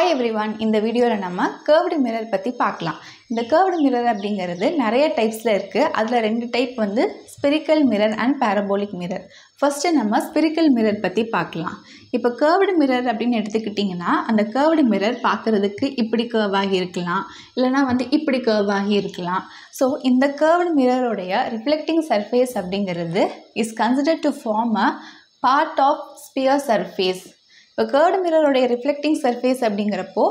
Hi one இந்த வீடியோவில் நம்ம கேர்வ்டு மிரர் பற்றி பார்க்கலாம். இந்த கேர்வ்டு மிரர் அப்படிங்கிறது நிறைய டைப்ஸில் இருக்குது அதில் ரெண்டு டைப் வந்து spherical mirror and parabolic mirror first நம்ம ஸ்பிரிக்கல் மிரர் பற்றி பார்க்கலாம். இப்போ கேர்வ்டு மிரர் அப்படின்னு எடுத்துக்கிட்டிங்கன்னா அந்த கேர்வ்டு மிரர் பார்க்குறதுக்கு இப்படி கேர்வாகி இருக்கலாம். இல்லைனா வந்து இப்படி கேர்வாகி இருக்கலாம். ஸோ இந்த கேர்வ்டு மிரருடைய ரிஃப்ளெக்டிங் சர்ஃபேஸ் அப்படிங்கிறது is consider to form a part of sphere surface இப்போ கேர்டு மிரருடைய ரிஃப்ளெக்டிங் சர்ஃபேஸ் அப்படிங்கிறப்போ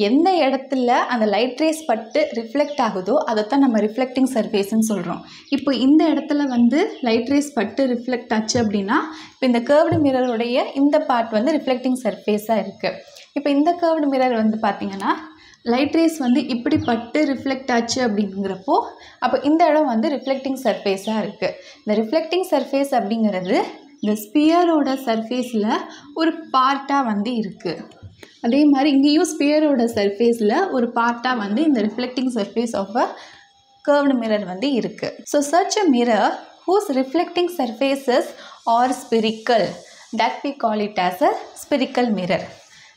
எந்த இடத்துல அந்த லைட் ரேஸ் பட்டு ரிஃப்ளெக்ட் ஆகுதோ அதைத்தான் நம்ம ரிஃப்ளெக்டிங் சர்ஃபேஸ்ன்னு சொல்கிறோம் இப்போ இந்த இடத்துல வந்து லைட் ரேஸ் பட்டு ரிஃப்ளெக்ட் ஆச்சு அப்படின்னா இப்போ இந்த கேர்வ்டு மிரருடைய இந்த பார்ட் வந்து ரிஃப்ளெக்டிங் சர்ஃபேஸாக இருக்குது இப்போ இந்த கேர்வ்டு மிரர் வந்து பார்த்திங்கன்னா லைட் ரேஸ் வந்து இப்படி பட்டு ரிஃப்ளெக்ட் ஆச்சு அப்படிங்கிறப்போ அப்போ இந்த இடம் வந்து ரிஃப்ளெக்டிங் சர்ஃபேஸாக இருக்குது இந்த ரிஃப்ளெக்டிங் சர்ஃபேஸ் அப்படிங்கிறது இந்த ஸ்பியரோட சர்ஃபேஸில் ஒரு பார்ட்டாக வந்து இருக்குது அதே மாதிரி இங்கேயும் ஸ்பியரோட சர்ஃபேஸில் ஒரு பார்ட்டாக வந்து இந்த reflecting surface of a curved mirror வந்து இருக்குது so search a mirror whose reflecting surfaces are spherical that we call it as a spherical mirror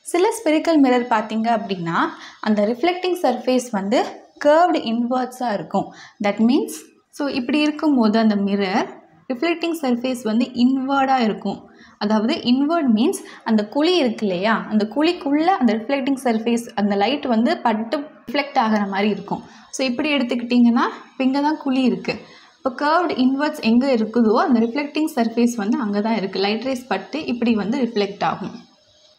சில ஸ்பிரிக்கல் மிரர் பார்த்தீங்க அப்படின்னா அந்த ரிஃப்ளெக்டிங் சர்ஃபேஸ் வந்து கேர்வ்டு இன்வர்ட்ஸாக இருக்கும். தட் மீன்ஸ் ஸோ இப்படி இருக்கும்போது அந்த மிரர் ரிஃப்ளெக்டிங் சர்ஃபேஸ் வந்து இன்வேர்டாக இருக்கும். அதாவது இன்வேர்ட் மீன்ஸ் அந்த குழி இருக்கு இல்லையா? அந்த குழிக்குள்ளே அந்த ரிஃப்ளெக்டிங் சர்ஃபேஸ் அந்த லைட் வந்து பட்டு ரிஃப்ளெக்ட் ஆகிற மாதிரி இருக்கும். ஸோ இப்படி எடுத்துக்கிட்டிங்கன்னா இப்போ இங்கே தான் குழி இருக்குது இப்போ கர்வ்டு இன்வெர்ட்ஸ் எங்கே இருக்குதோ அந்த ரிஃப்ளெக்டிங் சர்ஃபேஸ் வந்து அங்கே தான் இருக்குது லைட் ரேஸ் பட்டு இப்படி வந்து ரிஃப்ளெக்ட் ஆகும்.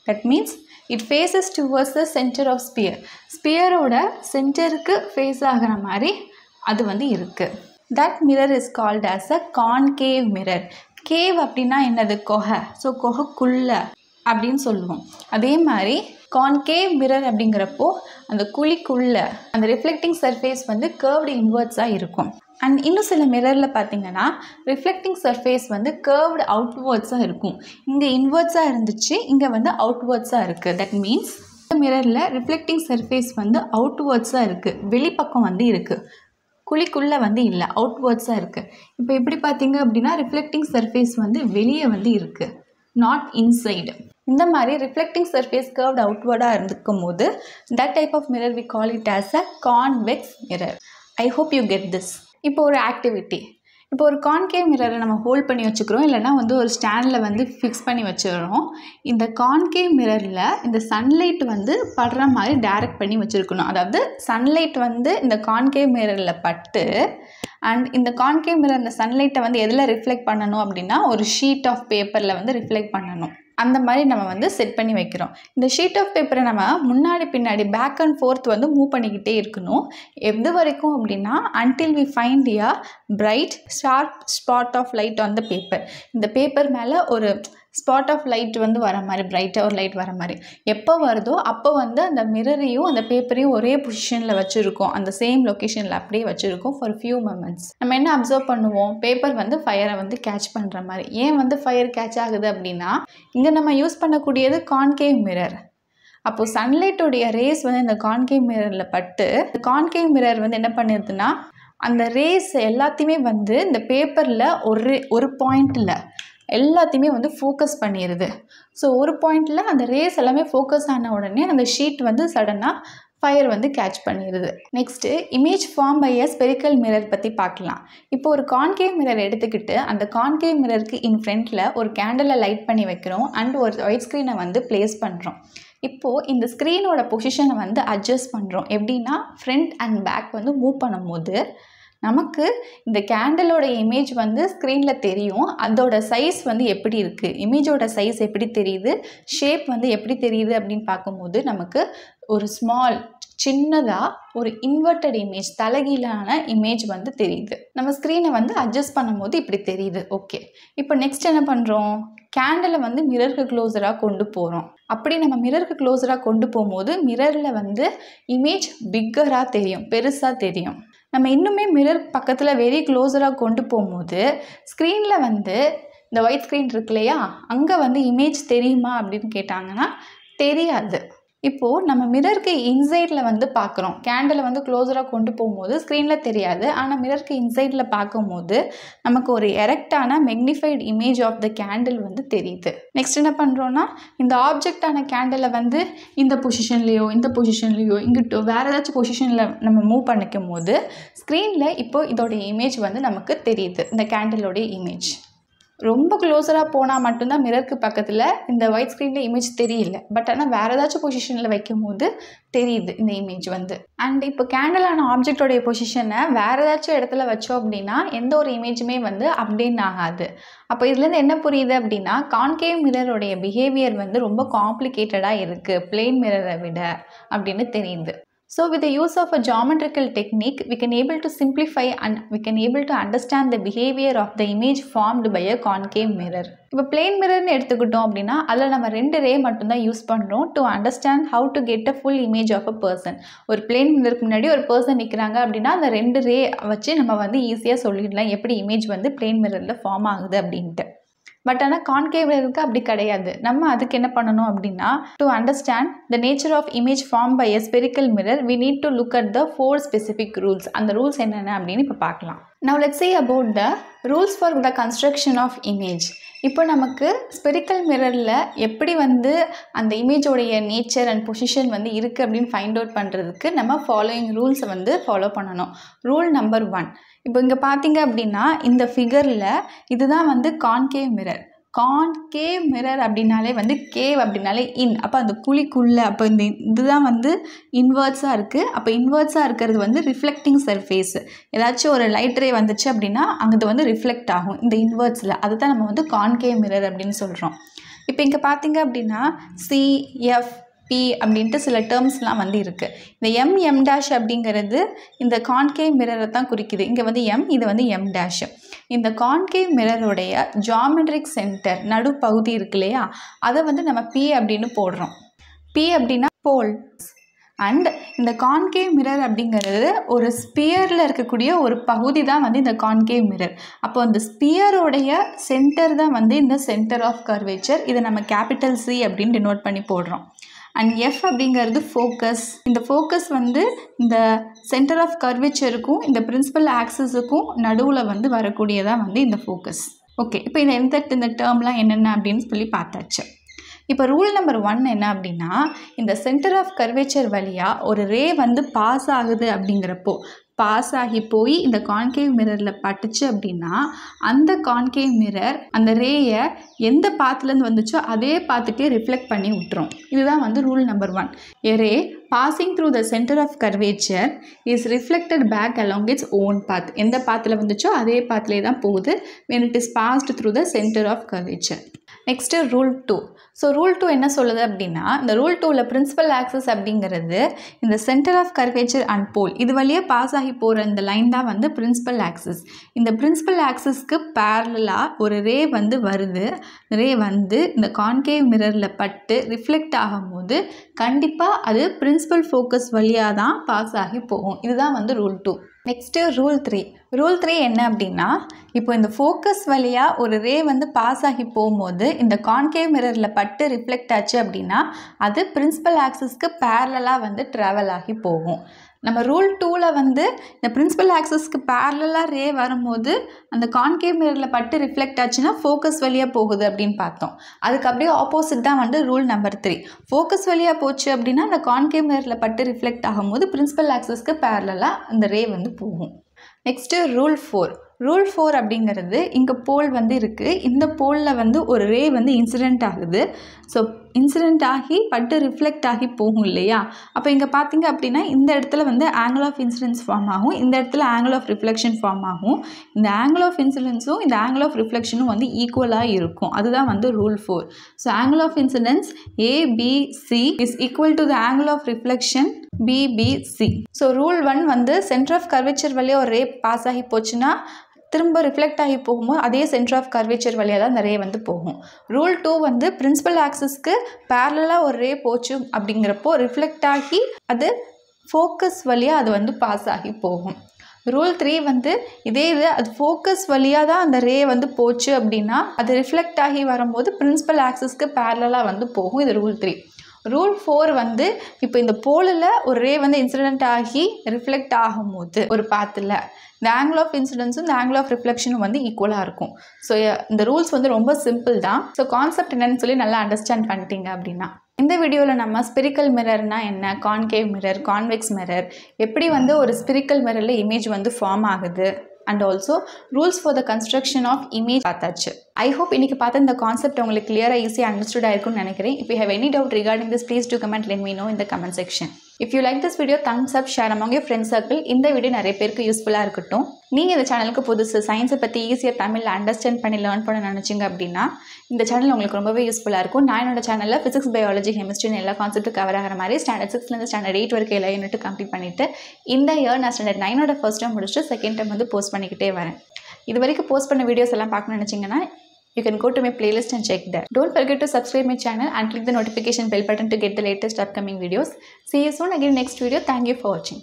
That means it faces towards the centre of sphere ஸ்பியரோட சென்டருக்கு ஃபேஸ் ஆகிற மாதிரி அது வந்து இருக்குது that mirror is called as a concave mirror cave அப்படின்னா என்னது? கொகை. ஸோ கொகைக்குள்ள அப்படின்னு சொல்லுவோம். அதே மாதிரி கான்கேவ் மிரர் அப்படிங்கிறப்போ அந்த குழிக்குள்ள அந்த ரிஃப்ளெக்டிங் சர்ஃபேஸ் வந்து கேர்வ்டு இன்வர்ட்ஸாக இருக்கும். அண்ட் இன்னும் சில மிரரில் பார்த்தீங்கன்னா ரிஃப்ளெக்டிங் சர்ஃபேஸ் வந்து கேர்வ்டு அவுட்வேர்ட்ஸாக இருக்கும். இங்கே இன்வர்ட்ஸாக இருந்துச்சு இங்கே வந்து அவுட்வேர்ட்ஸாக இருக்குது தட் மீன்ஸ் மிரரில் ரிஃப்ளெக்டிங் சர்ஃபேஸ் வந்து அவுட்வேர்ட்ஸாக இருக்குது வெளிப்பக்கம் வந்து இருக்குது குழிக்குள்ளே வந்து இல்லை அவுட்வேர்ட்ஸாக இருக்குது இப்போ எப்படி பார்த்தீங்க அப்படின்னா ரிஃப்ளெக்டிங் சர்ஃபேஸ் வந்து வெளியே வந்து இருக்குது நாட் இன்சைடு இந்த மாதிரி ரிஃப்ளெக்டிங் சர்ஃபேஸ் கர்வ்ட் அவுட்வேர்டாக இருந்துக்கும் போது that type of mirror we call it as a convex mirror I hope you get this இப்போ ஒரு ஆக்டிவிட்டி இப்போ ஒரு கான்கேவ் மிரரை நம்ம ஹோல்ட் பண்ணி வச்சுக்கிறோம். இல்லைனா வந்து ஒரு ஸ்டாண்டில் வந்து ஃபிக்ஸ் பண்ணி வச்சுக்கிறோம் இந்த கான்கேவ் மிரரில் இந்த சன்லைட் வந்து படுற மாதிரி டைரக்ட் பண்ணி வச்சுருக்கணும். அதாவது சன்லைட் வந்து இந்த கான்கேவ் மிரரில் பட்டு அண்ட் இந்த கான்கேவ் மிரர் இந்த சன்லைட்டை வந்து எதில் ரிஃப்ளெக்ட் பண்ணணும் அப்படின்னா ஒரு ஷீட் ஆஃப் பேப்பரில் வந்து ரிஃப்ளெக்ட் பண்ணணும். அந்த மாதிரி நம்ம வந்து செட் பண்ணி வைக்கிறோம். இந்த ஷீட் ஆஃப் பேப்பரை நம்ம முன்னாடி பின்னாடி பேக் அண்ட் ஃபோர்த் வந்து மூவ் பண்ணிக்கிட்டே இருக்கணும். எது வரைக்கும் அப்படின்னா until we find a bright sharp spot of light on the paper இந்த பேப்பர் மேலே ஒரு ஸ்பாட் ஆஃப் லைட் வந்து வர மாதிரி பிரைட்டாக ஒரு லைட் வர மாதிரி. எப்போ வருதோ அப்போ வந்து அந்த மிரரையும் அந்த பேப்பரையும் ஒரே பொசிஷனில் வச்சுருக்கோம். அந்த சேம் லொக்கேஷனில் அப்படியே வச்சுருக்கோம் ஃபார் ஃபியூ மொமெண்ட்ஸ் நம்ம என்ன அப்சர்வ் பண்ணுவோம்? பேப்பர் வந்து ஃபயரை வந்து கேட்ச் பண்ணுற மாதிரி. ஏன் வந்து ஃபயர் கேட்ச் ஆகுது அப்படின்னா இங்கே நம்ம யூஸ் பண்ணக்கூடியது கான்கேவ் மிரர் அப்போது சன்லைட்டோடைய ரேஸ் வந்து இந்த கான்கேவ் மிரரில் பட்டு இந்த கான்கேவ் மிரர் வந்து என்ன பண்ணிடுதுன்னா அந்த ரேஸ் எல்லாத்தையுமே வந்து இந்த பேப்பரில் ஒரு ஒரு பாயிண்டில் எல்லாத்தையுமே வந்து ஃபோக்கஸ் பண்ணிடுது ஸோ ஒரு பாயிண்டில் அந்த ரேஸ் எல்லாமே ஃபோக்கஸ் ஆன உடனே அந்த ஷீட் வந்து சடனாக ஃபயர் வந்து கேட்ச் பண்ணிடுது next image form by a spherical mirror பற்றி பார்க்கலாம். இப்போ ஒரு கான்கேவ் மிரர் எடுத்துக்கிட்டு அந்த கான்கேவ் மிரருக்கு இன் ஃப்ரண்ட்டில் ஒரு கேண்டலை லைட் பண்ணி வைக்கிறோம். அண்ட் ஒரு ஒயிட் ஸ்க்ரீனை வந்து ப்ளேஸ் பண்ணுறோம் இப்போது இந்த ஸ்க்ரீனோட பொசிஷனை வந்து அட்ஜஸ்ட் பண்ணுறோம் எப்படின்னா ஃப்ரண்ட் அண்ட் பேக் வந்து மூவ் பண்ணும்போது நமக்கு இந்த கேண்டலோட இமேஜ் வந்து ஸ்க்ரீனில் தெரியும். அதோட சைஸ் வந்து எப்படி இருக்குது இமேஜோட சைஸ் எப்படி தெரியுது? ஷேப் வந்து எப்படி தெரியுது அப்படின்னு பார்க்கும்போது நமக்கு ஒரு ஸ்மால் சின்னதாக ஒரு இன்வெர்டட் இமேஜ் தலைகீழான இமேஜ் வந்து தெரியுது. நம்ம ஸ்க்ரீனை வந்து அட்ஜஸ்ட் பண்ணும்போது இப்படி தெரியுது. ஓகே இப்போ நெக்ஸ்ட் என்ன பண்ணுறோம் கேண்டலை வந்து மிரருக்கு க்ளோஸராக கொண்டு போகிறோம் அப்படி நம்ம மிரருக்கு க்ளோஸராக கொண்டு போகும்போது மிரரில் வந்து இமேஜ் பிக்கராக தெரியும் பெருசாக தெரியும். நம்ம இன்னுமே மிரர் பக்கத்தில் வெரி க்ளோஸராக கொண்டு போகும்போது ஸ்க்ரீனில் வந்து இந்த ஒயிட் ஸ்க்ரீன் இருக்கு இல்லையா அங்கே வந்து இமேஜ் தெரியுமா அப்படின்னு கேட்டாங்கன்னா தெரியாது. இப்போது நம்ம மிரருக்கு இன்சைடில் வந்து பார்க்குறோம். கேண்டிலை வந்து க்ளோஸராக கொண்டு போகும்போது ஸ்க்ரீனில் தெரியாது. ஆனால் மிரருக்கு இன்சைடில் பார்க்கும்போது நமக்கு ஒரு எரெக்டான magnified image of the candle வந்து தெரியுது. நெக்ஸ்ட் என்ன பண்ணுறோன்னா இந்த ஆப்ஜெக்டான கேண்டிலை வந்து இந்த பொசிஷன்லேயோ இந்த பொசிஷன்லேயோ இங்கிட்டோ வேறு ஏதாச்சும் பொசிஷனில் நம்ம மூவ் பண்ணிக்கும் போது ஸ்க்ரீனில் இப்போது இதோடைய இமேஜ் வந்து நமக்கு தெரியுது. இந்த கேண்டிலோடைய இமேஜ் ரொம்ப க்ளோஸராக போனால் மட்டும்தான் மிரருக்கு பக்கத்தில் இந்த ஒயிட் ஸ்க்ரீனில் இமேஜ் தெரியல. பட் ஆனால் வேறு ஏதாச்சும் பொசிஷனில் வைக்கும் போது தெரியுது இந்த இமேஜ் வந்து. அண்ட் இப்போ கேண்டலான ஆப்ஜெக்டோடைய பொசிஷனை வேறு ஏதாச்சும் இடத்துல வச்சோம் அப்படின்னா எந்த ஒரு இமேஜுமே வந்து அப்டேட் ஆகாது. அப்போ இதுலேருந்து என்ன புரியுது அப்படின்னா கான்கேவ் மிரருடைய பிஹேவியர் வந்து ரொம்ப காம்ப்ளிகேட்டடாக இருக்குது பிளெயின் மிரரை விட அப்படின்னு தெரியுது. So with the use of a geometrical technique, we can able to simplify and we can able to understand the behavior of the image formed by a concave mirror. இப்போ plain மிரர்னு எடுத்துக்கிட்டோம் அப்படின்னா அதில் நம்ம ரெண்டு ரே மட்டும்தான் use பண்ணுறோம் to understand how to get a full image of a person ஒரு பிளெயின் மிரருக்கு முன்னாடி ஒரு பர்சன் நிற்கிறாங்க அப்படின்னா அந்த ரெண்டு ரே வச்சு நம்ம வந்து ஈஸியாக சொல்லிடலாம் எப்படி இமேஜ் வந்து பிளெயின் மிரரில் ஃபார்ம் ஆகுது அப்படின்ட்டு பட் ஆனால் கான்கேவ்லருக்கு அப்படி கிடையாது. நம்ம அதுக்கு என்ன பண்ணணும் அப்படின்னா to understand the nature of image form by a spherical mirror we need to look at the four specific rules அந்த ரூல்ஸ் என்னென்ன அப்படின்னு இப்போ பார்க்கலாம். Now let say about the rules for the construction of image இப்போ நமக்கு spherical மிரரில் எப்படி வந்து அந்த இமேஜோடைய நேச்சர் அண்ட் பொசிஷன் வந்து இருக்குது அப்படின்னு ஃபைண்ட் அவுட் பண்ணுறதுக்கு நம்ம ஃபாலோயிங் ரூல்ஸை வந்து ஃபாலோ பண்ணணும். ரூல் நம்பர் ஒன் இப்போ இங்கே பார்த்தீங்க அப்படின்னா இந்த ஃபிகரில் இதுதான் வந்து கான்கேவ் மிரர் கான்கேவ் மிரர் அப்படின்னாலே வந்து கேவ் அப்படின்னாலே இன். அப்போ அந்த குழிக்குள்ளே அப்போ இந்த இதுதான் வந்து இன்வெர்ட்ஸாக இருக்குது அப்போ இன்வெர்ட்ஸாக இருக்கிறது வந்து ரிஃப்ளெக்டிங் சர்ஃபேஸ் ஏதாச்சும் ஒரு லைட் ரே வந்துச்சு அப்படின்னா அங்கே வந்து ரிஃப்ளெக்ட் ஆகும். இந்த இன்வெர்ட்ஸில் அதுதான் நம்ம வந்து கான்கேவ் மிரர் அப்படின்னு சொல்கிறோம் இப்போ இங்கே பார்த்தீங்க அப்படின்னா சிஎஃப் பி அப்படின்ட்டு சில டேர்ம்ஸ்லாம் வந்து இருக்குது இந்த எம் எம் டேஷ் அப்படிங்கிறது இந்த கான்கே மிரரை தான் குறிக்குது. இங்கே வந்து எம் இது வந்து எம் டேஷ் இந்த கான்கேவ் மிரருடைய ஜாமெட்ரிக் சென்டர் நடுப்பகுதி இருக்கு இல்லையா? அதை வந்து நம்ம பி அப்படின்னு போடுறோம். பி அப்படின்னா போல் அண்ட் இந்த கான்கேவ் மிரர் அப்படிங்கிறது ஒரு ஸ்பியரில் இருக்கக்கூடிய ஒரு பகுதி தான் வந்து இந்த கான்கேவ் மிரர் அப்போ அந்த ஸ்பியரோடைய சென்டர் தான் வந்து இந்த சென்டர் ஆஃப் கர்வேச்சர் இதை நம்ம கேபிட்டல் சி அப்படின்னு டினோட் பண்ணி போடுறோம். அண்ட் எஃப் அப்படிங்கிறது ஃபோக்கஸ் இந்த ஃபோக்கஸ் வந்து இந்த சென்டர் ஆஃப் கர்வேச்சருக்கும் இந்த பிரின்சிபல் ஆக்சஸுக்கும் நடுவில் வந்து வரக்கூடியதாக வந்து இந்த ஃபோக்கஸ் ஓகே இப்போ இந்த எந்த இந்த டேர்ம்லாம் என்னென்ன அப்படின்னு சொல்லி பார்த்தாச்சு. இப்போ ரூல் நம்பர் ஒன் என்ன அப்படின்னா இந்த சென்டர் ஆஃப் கர்வேச்சர் வழியாக ஒரு ரே வந்து பாஸ் ஆகுது அப்படிங்கிறப்போ பாஸ் ஆகி போய் இந்த கான்கேவ் மிரரில் பட்டுச்சு அப்படின்னா அந்த கான்கேவ் மிரர் அந்த ரேயை எந்த பாத்துலேருந்து வந்துச்சோ அதே பாத்துக்கே ரிஃப்ளெக்ட் பண்ணி விட்டுரும் இதுதான் வந்து rule number one a ray passing through the centre of curvature is reflected back along its own path எந்த பாத்தில் வந்துச்சோ அதே பாத்திலே தான் போகுது. When it is passed through the centre of curvature next rule two so rule two என்ன சொல்லுது அப்படின்னா இந்த ரூல் டூவில் பிரின்சிபல் ஆக்சஸ் அப்படிங்கிறது இந்த centre of curvature and pole இது வழியே பாஸ் ஆகி போகிற இந்த லைன் தான் வந்து பிரின்சிபல் ஆக்சஸ் இந்த பிரின்சிபல் ஆக்சஸ்க்கு பேரலாக ஒரு ரே வந்து வருது. ரே வந்து இந்த கான்கேவ் மிரரில் பட்டு ரிஃப்ளெக்ட் ஆகும்போது கண்டிப்பாக அது பிரின்சிபல் ஃபோக்கஸ் வழியாக தான் பாஸ் ஆகி போகும். இதுதான் வந்து rule two next rule three rule three என்ன அப்படின்னா இப்போ இந்த ஃபோக்கஸ் வழியாக ஒரு ரே வந்து பாஸ் ஆகி போகும்போது இந்த கான்கேவ் மிரரில் பட்டு ரிஃப்ளெக்ட் ஆச்சு அப்படின்னா அது பிரின்சிபல் ஆக்சஸ்க்கு பேரலாக வந்து ட்ராவல் ஆகி போகும். நம்ம ரூல் டூவில் வந்து இந்த பிரின்சிபல் ஆக்சஸ்க்கு பேரலாக ரே வரும்போது அந்த கான்கேவ் மிரரில் பட்டு ரிஃப்ளெக்ட் ஆச்சுன்னா ஃபோக்கஸ் வழியாக போகுது அப்படின்னு பார்த்தோம். அதுக்கு அப்படியே ஆப்போசிட் தான் வந்து ரூல் நம்பர் த்ரீ ஃபோக்கஸ் வழியாக போச்சு அப்படின்னா அந்த கான்கேவ் மிரரில் பட்டு ரிஃப்ளெக்ட் ஆகும்போது பிரின்சிபல் ஆக்சஸ்க்கு பேரலாக அந்த ரே வந்து போகும். Next rule four rule four அப்படிங்கிறது இங்கே போல் வந்து இருக்குது இந்த போலில் வந்து ஒரு ரே வந்து இன்சிடெண்ட் ஆகுது. ஸோ இன்சிடெண்ட் ஆகி பட்டு ரிஃப்ளெக்ட் ஆகி போகும் இல்லையா? அப்போ இங்கே பார்த்தீங்க அப்படின்னா இந்த இடத்துல வந்து ஆங்கிள் ஆஃப் இன்சிடென்ஸ் ஃபார்ம் ஆகும். இந்த இடத்துல ஆங்கிள் ஆஃப் ரிஃப்ளெக்ஷன் ஃபார்ம் ஆகும். இந்த ஆங்கிள் ஆஃப் இன்சிடென்ஸும் இந்த ஆங்கிள் ஆஃப் ரிஃப்ளெக்ஷனும் வந்து ஈக்குவலாக இருக்கும். அதுதான் வந்து rule four so angle of incidence ABC is equal to the angle of reflection PBC so rule one வந்து சென்டர் ஆஃப் கர்வேச்சர் வழியாக ஒரு ரேப் பாஸ் ஆகி போச்சுன்னா திரும்ப ரிஃப்ளெக்ட் ஆகி போகும்போது அதே சென்டர் ஆஃப் கர்வேச்சர் வழியாக தான் நிறைய ரே வந்து போகும். ரூல் டூ வந்து பிரின்சிபல் ஆக்சஸ்க்கு பேரலாக ஒரு ரே போச்சு அப்படிங்கிறப்போ ரிஃப்ளெக்ட் ஆகி அது ஃபோக்கஸ் வழியாக அது வந்து பாஸ் ஆகி போகும். ரூல் த்ரீ வந்து இதே இது அது ஃபோக்கஸ் வழியாக தான் அந்த ரே வந்து போச்சு அப்படின்னா அது ரிஃப்ளெக்ட் ஆகி வரும்போது பிரின்சிபல் ஆக்சஸ்க்கு பேரலாக வந்து போகும் இது ரூல் த்ரீ ரூல் ஃபோர் வந்து இப்போ இந்த போலில் ஒரு ரே வந்து இன்சிடென்ட் ஆகி ரிஃப்ளெக்ட் ஆகும்போது ஒரு பாத்தில் இந்த ஆங்கிள் ஆஃப் இன்சிடென்ஸும் இந்த ஆங்கிள் ஆஃப் ரிஃப்ளெக்ஷனும் வந்து ஈக்குவலாக இருக்கும். ஸோ இந்த ரூல்ஸ் வந்து ரொம்ப சிம்பிள் தான். ஸோ கான்செப்ட் என்னன்னு சொல்லி நல்லா அண்டர்ஸ்டாண்ட் பண்ணிட்டீங்க அப்படின்னா இந்த வீடியோவில் நம்ம ஸ்பிரிக்கல் மிரர்னா என்ன? கான்கேவ் மிரர் கான்வெக்ஸ் மிரர் எப்படி வந்து ஒரு ஸ்பிரிக்கல் மிரரில் இமேஜ் வந்து ஃபார்ம் ஆகுது? And also rules for the construction of image பார்த்தாச்சு. ஐ ஹோப் இன்றைக்கி பார்த்த இந்த கான்செப்ட் உங்களுக்கு கிளியராக ஈஸியாக அண்டர்ஸ்டுட் ஆயிருக்கும்னு நினைக்கிறேன். If you have any doubt regarding this please do comment let me know இந்த comment section if you like this video thumbs up share among your friends circle இந்த வீடியோ நிறைய பேருக்கு யூஸ்ஃபுல்லாக இருக்கட்டும். நீங்கள் இந்த சேனலுக்கு புதுசு சயின்ஸை பற்றி ஈஸியாக தமிழில் அண்டர்ஸ்டாண்ட் பண்ணி லேர்ன் பண்ண நினச்சிங்க அப்படின்னா இந்த சேனல் உங்களுக்கு ரொம்பவே யூஸ்ஃபுல்லாக இருக்கும். நான் என்னோட சேனலில் ஃபிசிக்ஸ் பயாலஜி கெமிஸ்ட்ரின்னு எல்லா கான்செப்ட்டும் கவர் ஆகிற மாதிரி ஸ்டாண்டர்ட் சிக்ஸ்லேருந்து ஸ்டாண்டர்ட் எயிட் வரைக்கும் எல்லா யூனிட் கம்ப்ளீட் பண்ணிவிட்டு இந்த இயர் நான் ஸ்டாண்டர்ட் நைனோட ஃபர்ஸ்ட் டைம் முடிச்சுட்டு செகண்ட் டைம் வந்து போஸ்ட் பண்ணிக்கிட்டே வரேன். இது வரைக்கும் போஸ்ட் பண்ண வீடியோஸ் எல்லாம் பார்க்கணும்னு நினச்சிங்கன்னா you can go to my playlist and check there. Don't forget to subscribe my channel and click the notification bell button to get the latest upcoming videos. See you soon again next video. Thank you for watching.